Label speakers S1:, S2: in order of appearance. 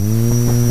S1: Mm-hmm.